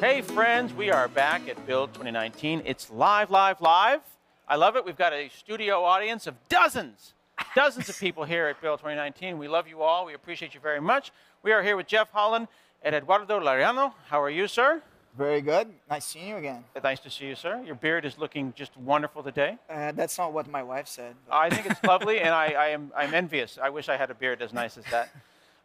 Hey, friends, we are back at Build 2019. It's live, live, live. I love it. We've got a studio audience of dozens, dozens of people here at Build 2019. We love you all. We appreciate you very much. We are here with Jeff Hollan and Eduardo Laureano. How are you, sir? Very good. Nice seeing you again. Nice to see you, sir. Your beard is looking just wonderful today. Uh, that's not what my wife said. I think it's lovely, and I, I, am I'm envious. I wish I had a beard as nice as that.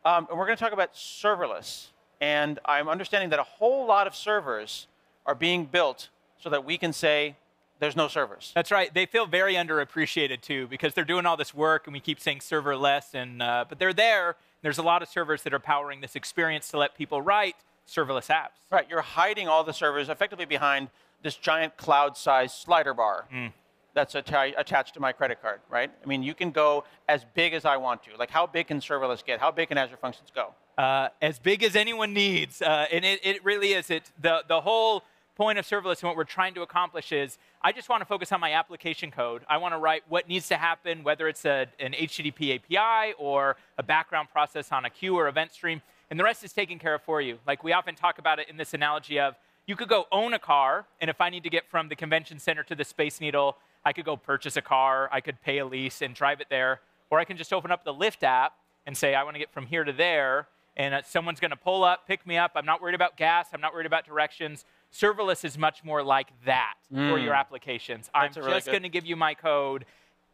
Um, and we're going to talk about serverless. And I'm understanding that a whole lot of servers are being built so that we can say there's no servers. That's right. They feel very underappreciated too because they're doing all this work, and we keep saying serverless, and uh, but they're there. There's a lot of servers that are powering this experience to let people write serverless apps. Right. You're hiding all the servers effectively behind this giant cloud-sized slider bar. Mm. That's atta- attached to my credit card, right? I mean, you can go as big as I want to. Like, how big can serverless get? How big can Azure Functions go? Uh, as big as anyone needs, uh, and it, it really is. It the the whole point of serverless and what we're trying to accomplish is I just want to focus on my application code. I want to write what needs to happen, whether it's a, an HTTP API or a background process on a queue or event stream, and the rest is taken care of for you. Like we often talk about it in this analogy of you could go own a car, and if I need to get from the convention center to the Space Needle, I could go purchase a car, I could pay a lease and drive it there, or I can just open up the Lyft app and say, I want to get from here to there, and uh, someone's going to pull up, pick me up. I'm not worried about gas, I'm not worried about directions. Serverless is much more like that mm. for your applications. That's I'm really just going to give you my code,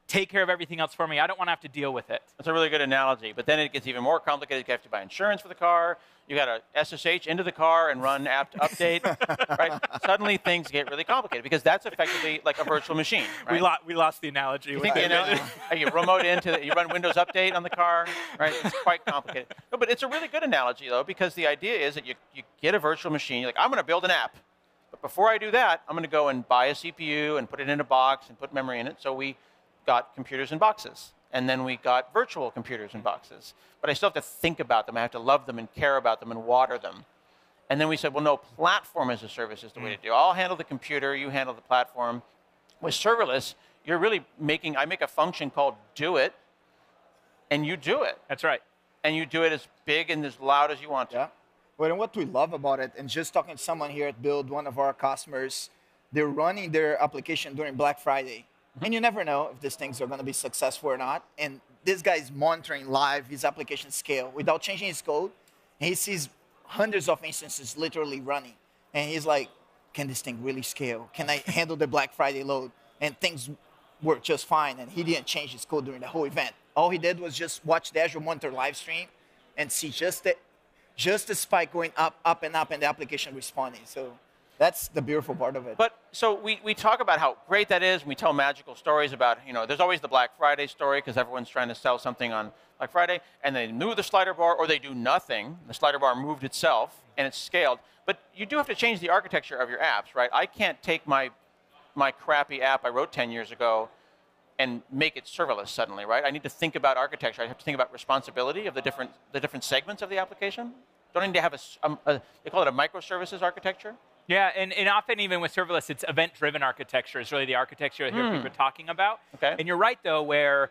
take care of everything else for me. I don't want to have to deal with it. That's a really good analogy. But then it gets even more complicated. You have to buy insurance for the car. You got to SSH into the car and run apt update. right? Suddenly things get really complicated because that's effectively like a virtual machine. Right? We, lo- we lost the analogy. You, think the analogy you remote into the, you run Windows Update on the car. Right? It's quite complicated. No, but it's a really good analogy though because the idea is that you, you get a virtual machine. You're like, I'm going to build an app. But before I do that, I'm going to go and buy a CPU and put it in a box and put memory in it. So we got computers in boxes. And then we got virtual computers in boxes. But I still have to think about them. I have to love them and care about them and water them. And then we said, well, no, platform as a service is the way to mm. do. I'll handle the computer, you handle the platform. With serverless, you're really making, I make a function called do it, and you do it. That's right. And you do it as big and as loud as you want to. Yeah. Well, and what we love about it, and just talking to someone here at Build, one of our customers, they're running their application during Black Friday. And you never know if these things are going to be successful or not. And this guy is monitoring live his application scale without changing his code. And he sees hundreds of instances literally running. And he's like, can this thing really scale? Can I handle the Black Friday load? And things work just fine. And he didn't change his code during the whole event. All he did was just watch the Azure Monitor live stream and see just the just the spike going up, up, and up, and the application responding. So that's the beautiful part of it. But so we, we talk about how great that is. And we tell magical stories about, you know, there's always the Black Friday story because everyone's trying to sell something on Black Friday. And they move the slider bar or they do nothing. The slider bar moved itself and it's scaled. But you do have to change the architecture of your apps, right? I can't take my, my crappy app I wrote 10 years ago and make it serverless suddenly, right? I need to think about architecture. I have to think about responsibility of the different, the different segments of the application. Don't I need to have a, a, um, a they call it a microservices architecture? Yeah, and, and often even with serverless, it's event-driven architecture is really the architecture that mm. people are talking about. Okay. And you're right, though, where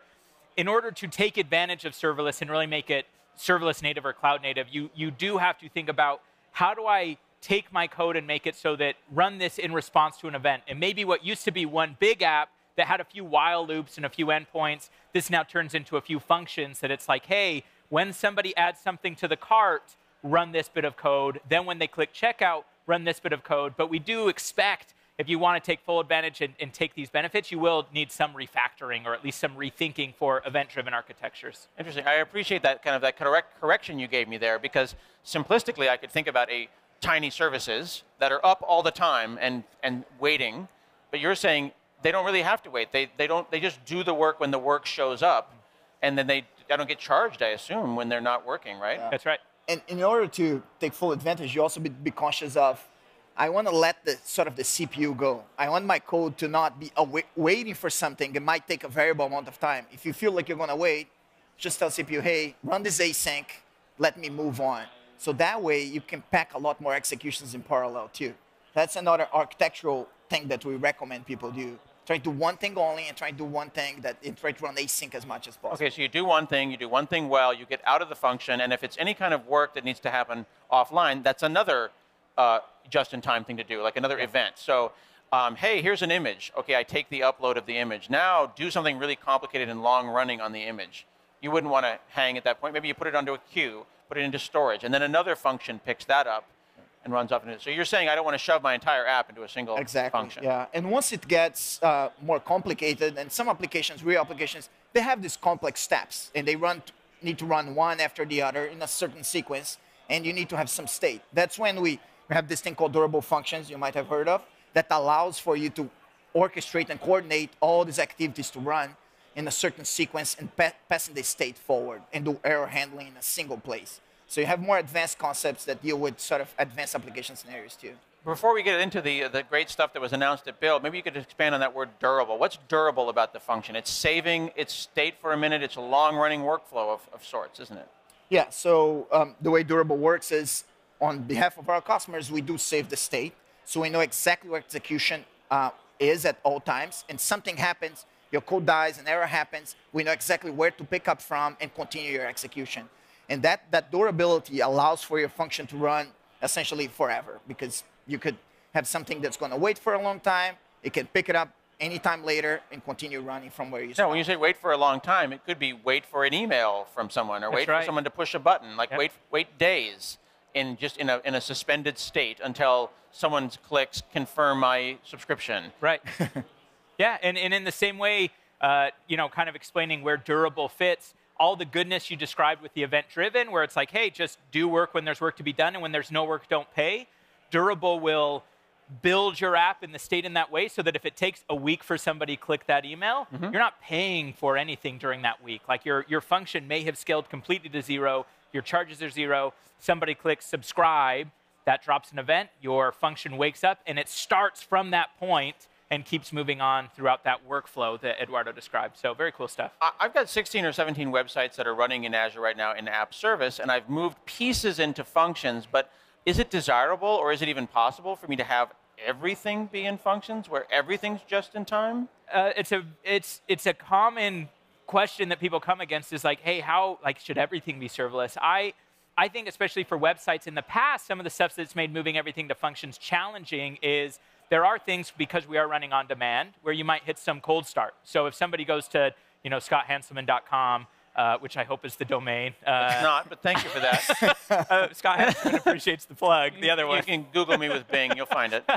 in order to take advantage of serverless and really make it serverless native or cloud native, you, you do have to think about how do I take my code and make it so that run this in response to an event. And maybe what used to be one big app that had a few while loops and a few endpoints, this now turns into a few functions that it's like, hey, when somebody adds something to the cart, run this bit of code. Then when they click checkout, run this bit of code. But we do expect if you want to take full advantage and, and, take these benefits, you will need some refactoring or at least some rethinking for event-driven architectures. Interesting. I appreciate that kind of that correct correction you gave me there because simplistically, I could think about a tiny services that are up all the time and, and waiting. But you're saying they don't really have to wait. They, they, don't, they just do the work when the work shows up, and then they, they don't get charged, I assume, when they're not working, right? Yeah. That's right. And in order to take full advantage, you also be, be conscious of, I want to let the sort of the CPU go. I want my code to not be waiting for something. It might take a variable amount of time. If you feel like you're going to wait, just tell CPU, hey, run this async, let me move on. So that way you can pack a lot more executions in parallel too. That's another architectural thing that we recommend people do try to do one thing only and try to do one thing that and try to run async as much as possible. Okay, so you do one thing, you do one thing well, you get out of the function, and if it's any kind of work that needs to happen offline, that's another uh, just-in-time thing to do, like another event. So, um, hey, here's an image. Okay, I take the upload of the image. Now do something really complicated and long-running on the image. You wouldn't want to hang at that point. Maybe you put it onto a queue, put it into storage, and then another function picks that up and runs off into it. So you're saying I don't want to shove my entire app into a single exactly, function. Yeah, and once it gets uh, more complicated, and some applications, real applications, they have these complex steps, and they run need to run one after the other in a certain sequence, and you need to have some state. That's when we have this thing called durable functions you might have heard of that allows for you to orchestrate and coordinate all these activities to run in a certain sequence and pa- passing the state forward and do error handling in a single place. So you have more advanced concepts that deal with sort of advanced application scenarios too. Before we get into the, the great stuff that was announced at Build, maybe you could expand on that word durable. What's durable about the function? It's saving its state for a minute. It's a long running workflow of, of sorts, isn't it? Yeah, so um, the way durable works is on behalf of our customers, we do save the state. So we know exactly where execution uh, is at all times. And something happens, your code dies, an error happens, we know exactly where to pick up from and continue your execution. And that, that durability allows for your function to run essentially forever because you could have something that's going to wait for a long time. It can pick it up anytime later and continue running from where you started. No, when you say wait for a long time, it could be wait for an email from someone or That's wait right. for someone to push a button. Like Yep. wait wait days in just in a in a suspended state until someone clicks confirm my subscription. Right. yeah, and, and in the same way, uh, you know, kind of explaining where durable fits, all the goodness you described with the event driven, where it's like, hey, just do work when there's work to be done, and when there's no work, don't pay. Durable will build your app in the state in that way so that if it takes a week for somebody to click that email, mm-hmm. you're not paying for anything during that week. Like your, your function may have scaled completely to zero, your charges are zero, somebody clicks subscribe, that drops an event, your function wakes up, and it starts from that point and keeps moving on throughout that workflow that Eduardo described. So very cool stuff. I've got 16 or 17 websites that are running in Azure right now in app service, and I've moved pieces into functions. But is it desirable, or is it even possible for me to have everything be in functions where everything's just in time? Uh, it's a it's it's a common question that people come against is like, hey, how like should everything be serverless? I I think especially for websites in the past, some of the stuff that's made moving everything to functions challenging is there are things because we are running on demand where you might hit some cold start. So if somebody goes to you know scotthanselman.com, uh, which I hope is the domain. Uh, It's not, but thank you for that. uh, Scott Hanselman appreciates the plug. The other one. you can Google me with Bing, you'll find it.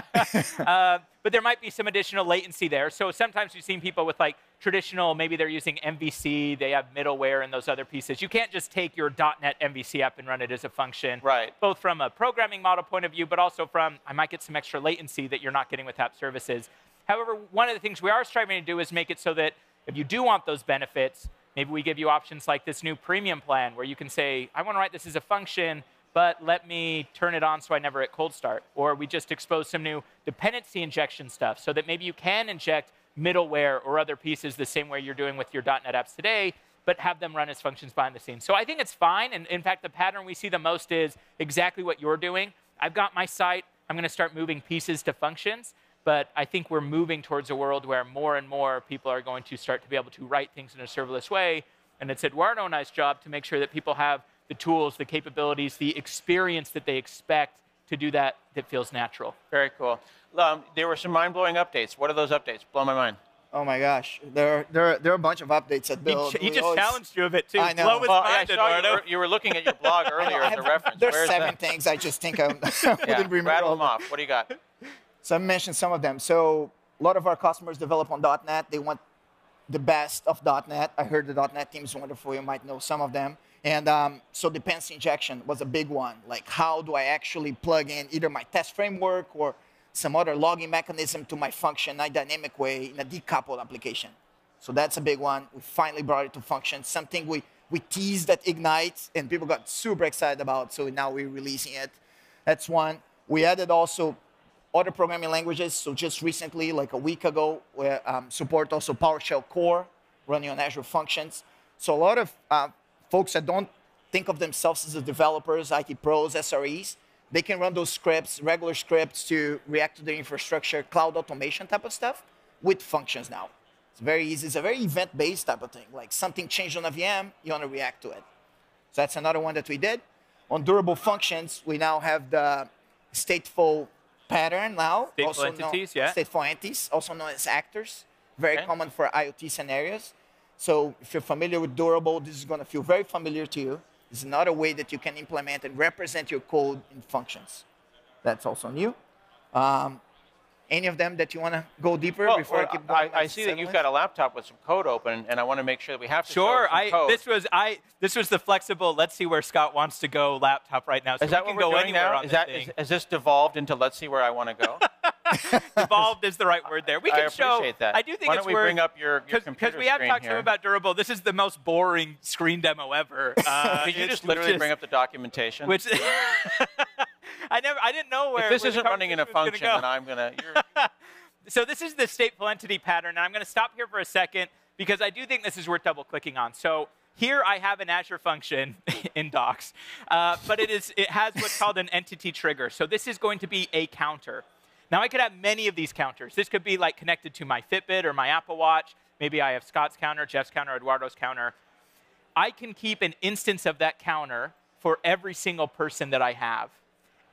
Uh, but there might be some additional latency there. So sometimes we've seen people with like traditional, maybe they're using MVC, they have middleware and those other pieces. You can't just take your .NET MVC app and run it as a function. Right. Both from a programming model point of view, but also from I might get some extra latency that you're not getting with app services. However, one of the things we are striving to do is make it so that if you do want those benefits, maybe we give you options like this new premium plan where you can say, I want to write this as a function, but let me turn it on so I never hit cold start. Or we just expose some new dependency injection stuff so that maybe you can inject middleware or other pieces the same way you're doing with your .NET apps today, but have them run as functions behind the scenes. So I think it's fine. And in fact, the pattern we see the most is exactly what you're doing. I've got my site. I'm going to start moving pieces to functions. But I think we're moving towards a world where more and more people are going to start to be able to write things in a serverless way. And it's Eduardo and I's job to make sure that people have the tools, the capabilities, the experience that they expect to do that that feels natural. Very cool. Um, there were some mind-blowing updates. What are those updates? Blow my mind. Oh my gosh, there, there, there are a bunch of updates at He, Build. ch- he just always- challenged you a bit too. I know. Blow his Well, I mind, saw you Eduardo. were, you were looking at your blog earlier I as a reference. There's Where is seven that? things I just think I, I Yeah, wouldn't remember. rattle them off. What do you got? So I mentioned some of them. So a lot of our customers develop on .NET. They want the best of .NET. I heard the .NET team is wonderful. You might know some of them. And um, so dependency injection was a big one. Like how do I actually plug in either my test framework or some other logging mechanism to my function in a dynamic way in a decoupled application. So that's a big one. We finally brought it to function. Something we, we teased at Ignite and people got super excited about. So now we're releasing it. That's one. We added also other programming languages. So just recently, like a week ago, we um, support also PowerShell Core running on Azure Functions. So a lot of uh, folks that don't think of themselves as the developers, IT pros, SREs, they can run those scripts, regular scripts to react to their infrastructure, cloud automation type of stuff with functions now. It's very easy. It's a very event-based type of thing. Like something changed on a VM, you want to react to it. So that's another one that we did. On durable functions, we now have the stateful pattern now. Stateful also entities, known, yeah. Stateful entities, also known as actors. Very Okay. common for IoT scenarios. So if you're familiar with Durable, this is going to feel very familiar to you. Is another way that you can implement and represent your code in functions. That's also new. Um, any of them that you want to go deeper Well, before I well, keep going? I, I the see that you've got a laptop with some code open, and I want to make sure that we have to show Sure. some I code. this was I this was the flexible. Let's see where Scott wants to go. Laptop right now. So is that we what can we're go doing anywhere now? Is this that is, has this devolved into let's see where I want to go? Evolved is the right word there. We I can show. that. I do think Why it's don't we worth, bring up your, your because we have talked here. some about durable. This is the most boring screen demo ever. Uh, Could you just literally just- bring up the documentation? which I never I didn't know where if this where isn't running in a function, gonna go. then I'm gonna. You're, so this is the stateful entity pattern, and I'm going to stop here for a second because I do think this is worth double clicking on. So here I have an Azure function in Docs, uh, but it is it has what's called an entity trigger. So this is going to be a counter. Now I could have many of these counters. This could be like connected to my Fitbit or my Apple Watch. Maybe I have Scott's counter, Jeff's counter, Eduardo's counter. I can keep an instance of that counter for every single person that I have.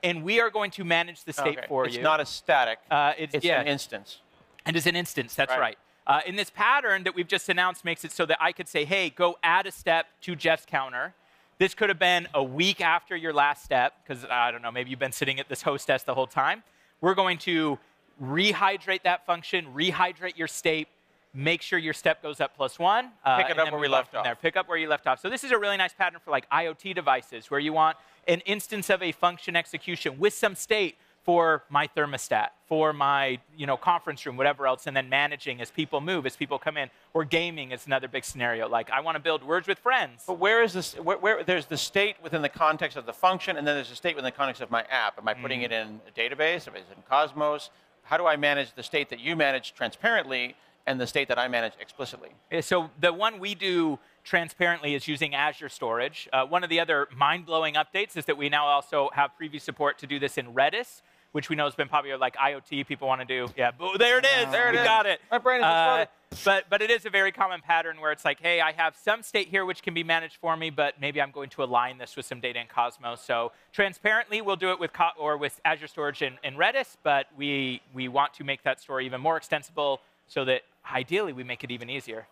And we are going to manage the state okay. for it's you. It's not a static. Uh, it's, it's yeah. an instance. And as an instance, that's Right. right. Uh, in this pattern that we've just announced makes it so that I could say, hey, go add a step to Jeff's counter. This could have been a week after your last step, because I don't know, maybe you've been sitting at this hostess the whole time. We're going to rehydrate that function, rehydrate your state, make sure your step goes up plus one. uh, Pick it up where we left off. There. Pick up where you left off. So this is a really nice pattern for like IoT devices, where you want an instance of a function execution with some state for my thermostat, for my you know conference room, whatever else, and then managing as people move, as people come in, or gaming is another big scenario. Like I want to build words with friends. But where is this? Where, where there's the state within the context of the function, and then there's the state within the context of my app. Am I putting Mm. it in a database? Am I- Is it in Cosmos? How do I manage the state that you manage transparently and the state that I manage explicitly? So the one we do transparently is using Azure Storage. Uh, one of the other mind-blowing updates is that we now also have preview support to do this in Redis, which we know has been popular. Like IoT, people want to do. Yeah, boo, there it is. There it we is. got it. My brain is Uh, exploded. but but it is a very common pattern where it's like, hey, I have some state here which can be managed for me, but maybe I'm going to align this with some data in Cosmos. So transparently, we'll do it with Co- or with Azure Storage and, and Redis, but we we want to make that story even more extensible so that ideally we make it even easier.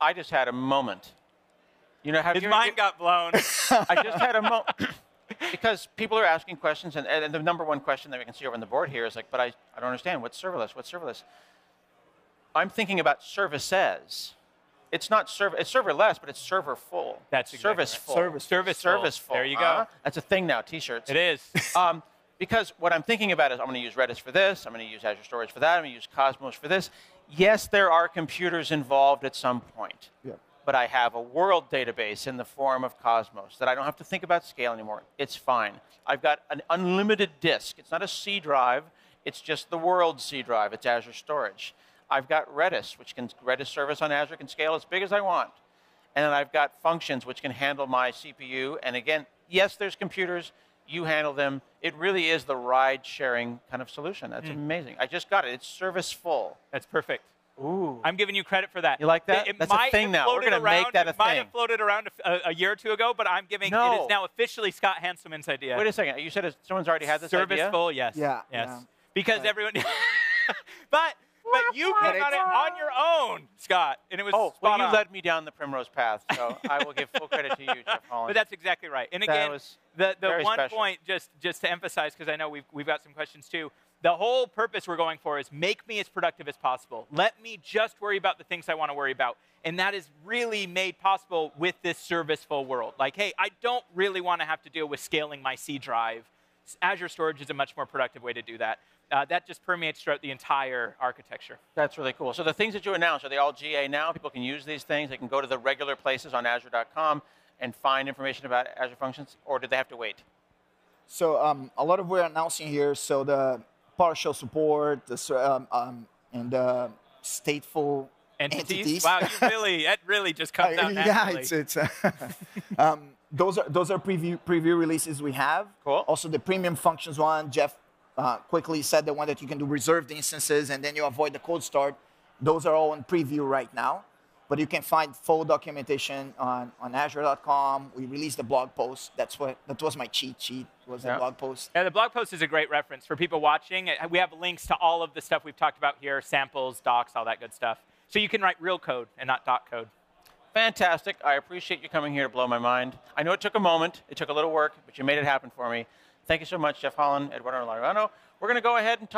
I just had a moment. You know, have His you, mind got blown. I just had a moment because people are asking questions, and, and the number one question that we can see over on the board here is like, but I, I don't understand. What's serverless? What's serverless? I'm thinking about services. It's not server. It's serverless, but it's server full. That's exactly service right. full. Service- Service full. Service full. There you go. Uh-huh. That's a thing now. T-shirts. It is. Um, because what I'm thinking about is I'm going to use Redis for this, I'm going to use Azure Storage for that, I'm going to use Cosmos for this. Yes, there are computers involved at some point, Yeah. but I have a world database in the form of Cosmos that I don't have to think about scale anymore. It's fine. I've got an unlimited disk. It's not a C drive, it's just the world C drive. It's Azure Storage. I've got Redis, which can Redis service on Azure can scale as big as I want. And then I've got functions which can handle my CPU. And again, yes, there's computers. You handle them. It really is the ride sharing kind of solution. That's hmm. amazing. I just got it. It's service full. That's perfect. Ooh. I'm giving you credit for that. You like that? It That's a thing now. We're gonna make that a it might thing. have floated around a, a- a year or two ago, but I'm giving it No. is now officially Scott Hanselman's idea. Wait a second. You said someone's already had this idea? Serviceful, yes. Yeah, Yes. yeah. Because Yeah. everyone. but but you came on it on your own, Scott, and it was Oh, spot well, you on. led me down the primrose path, so I will give full credit to you, Jeff Hollan. But that's exactly right. And again, was the, the one special. point, just, just to emphasize, because I know we've, we've got some questions too, the whole purpose we're going for is make me as productive as possible. Let me just worry about the things I want to worry about. And that is really made possible with this serviceful world. Like, hey, I don't really want to have to deal with scaling my C drive. Azure Storage is a much more productive way to do that. Uh, that just permeates throughout the entire architecture. That's really cool. So the things that you announced, are they all GA now? People can use these things. They can go to the regular places on Azure.com and find information about Azure Functions, or do they have to wait? So um, a lot of we're announcing here. So the PowerShell support, the um, um, and the stateful Entities? entities. Wow, you really, that really just comes Uh, out yeah, it's it's. Uh, um, those are those are preview preview releases we have. Cool. Also the premium functions one. Jeff uh, quickly said the one that you can do reserved instances and then you avoid the cold start. Those are all in preview right now. But you can find full documentation on, on Azure.com. We released a blog post. That's what that was my cheat sheet. Was Yeah. the blog post. Yeah, the blog post is a great reference for people watching. Uh, We have links to all of the stuff we've talked about here, samples, docs, all that good stuff. So you can write real code and not dot code. Fantastic. I appreciate you coming here to blow my mind. I know it took a moment, it took a little work, but you made it happen for me. Thank you so much, Jeff Hollan, Eduardo Laureano. We're going to go ahead and talk.